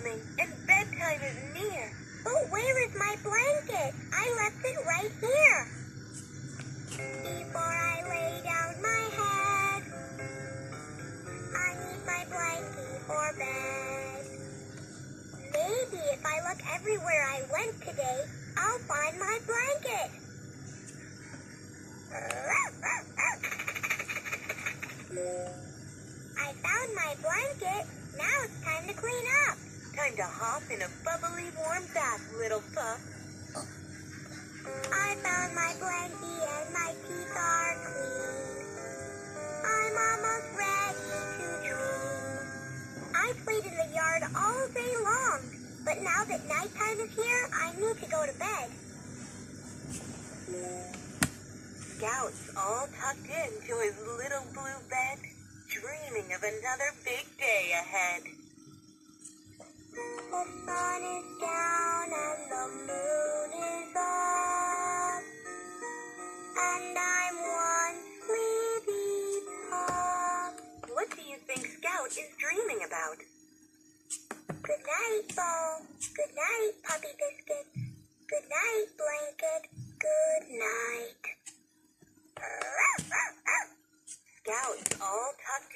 coming, and bedtime is near. Oh, where is my blanket? I left it right here. Before I lay down my head, I need my blankie for bed. Maybe if I look everywhere I went today, I'll find my blanket. I found my blanket. Now it's time to clean up. Time to hop in a bubbly warm bath, little pup. I found my blankie and my teeth are clean. I'm almost ready to dream. I played in the yard all day long, but now that nighttime is here, I need to go to bed. Scout's all tucked into his little blue bed, dreaming of another big day ahead. Is down and the moon is up, and I'm one sleepy pup. What do you think Scout is dreaming about? Good night, Bo. Good night, Puppy Biscuit. Good night, Blanket. Good night. Scout's all tucked